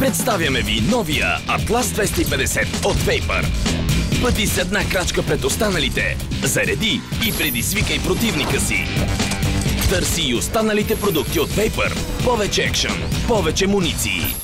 Представяме ви новия Atlas 250 от Vapor. Пъти с една крачка пред останалите. Зареди и предизвикай противника си. Търси и останалите продукти от Vapor. Повече екшън, повече муниции.